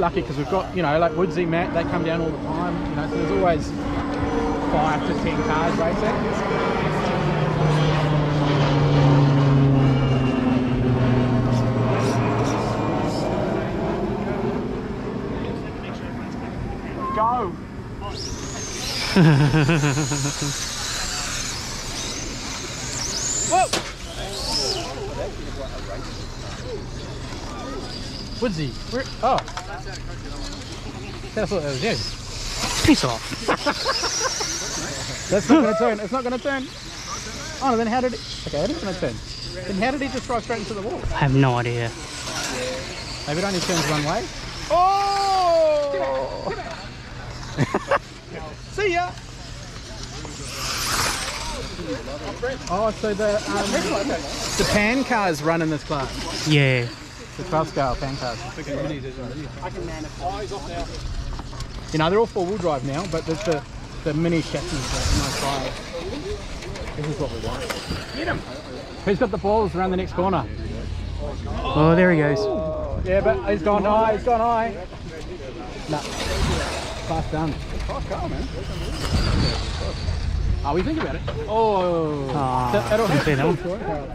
lucky because we've got, you know, like Woodsy, Matt, they come down all the time, you know, so there's always five to ten cars racing. Go! Whoa! Woodsy, where? Oh. That's what that was you. Piss off. That's not going to turn. It's not going to turn. Oh, then how did it? Okay, it is going to turn. Then how did he just drive straight into the wall? I have no idea. Maybe it only turns one way. Oh! See ya. Oh, so the um, the pan cars run in this class. Yeah. The 12 scale pan. You know, they're all four wheel drive now, but there's the, the mini chassis that nice ride. This is what we want. Get him! Who's got the balls around the next corner? Oh, there he goes. Yeah, but he's gone high, he's gone high. No. Fast done. Fast car, man. Oh, we think about it. Oh. Ah, That- that'll didn't see that one. touring car.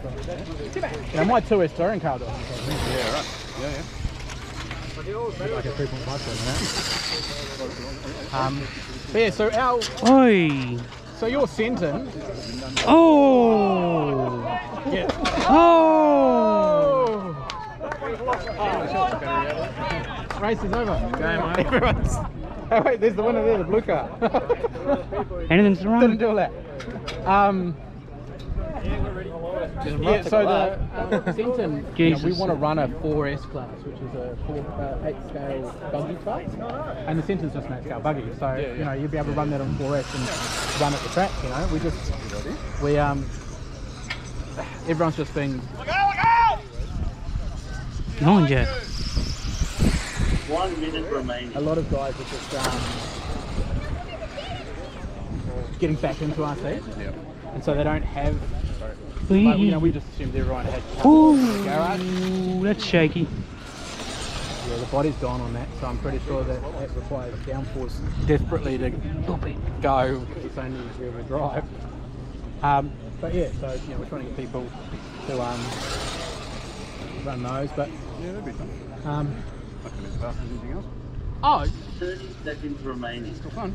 Yeah, my 2S touring car does. Yeah, right. Yeah, yeah. Like a 3.5 Um, but yeah, so our, Oi. so your Senton. Oh. Yeah. Oh. Race is over. Game on. Everyone's. Oh wait, there's the winner there, the blue car. Anything to Didn't run? do that. Um, yeah, so the uh, Senton, you know, we want to run a 4S class, which is a four, uh, 8 scale buggy class. And the Senton's just an 8 scale buggy, so you know you'll be able to run that on 4S and run at the track. You know, we just we um everyone's just been Mind you. One minute remaining. a lot of guys are just um, getting back into RC, Yeah. and so they don't have. Like, you know, we just assumed everyone had cars in the garage. Ooh, that's shaky. Yeah, the body's gone on that, so I'm pretty sure that it requires downforce desperately to go. It's only rear wheel drive. Um, but yeah, so you know, we're trying to get people to um, run those. But Yeah, that'd be fun. um, Not as fast as anything else. oh, 30 seconds remaining. Still fun.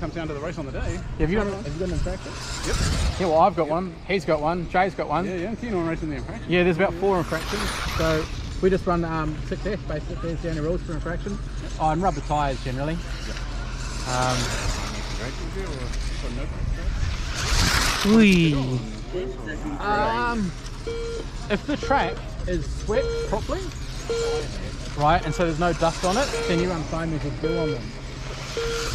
Comes down to the race on the day. have you got have you got an infraction? Yep. Yeah, well, I've got one. He's got one. Jay's got one. Yeah, yeah. I'm keen on racing the infraction. Yeah, there's about four infractions. So we just run um, 6S basically. There's the only rules for infraction. Oh, and rubber tyres generally. Um, Great, is it, or or no? Oi. 10 seconds Um, if the track is swept properly, right, and so there's no dust on it, then you run foam with glue on them.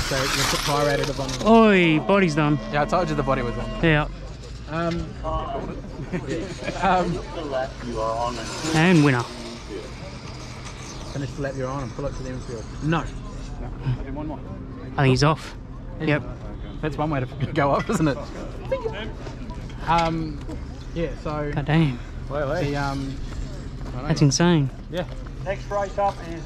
So you put fire additive on them. Oi, body's done. Yeah, I told you the body was on. Yeah. Um, um, The lap you are on and And winner. finish the lap you're on and pull up to the infield. No, No. I one more. I think he's off. Yep. that's one way to go up, isn't it? Um, yeah. So God damn. the um, That's insane. yeah. next race up is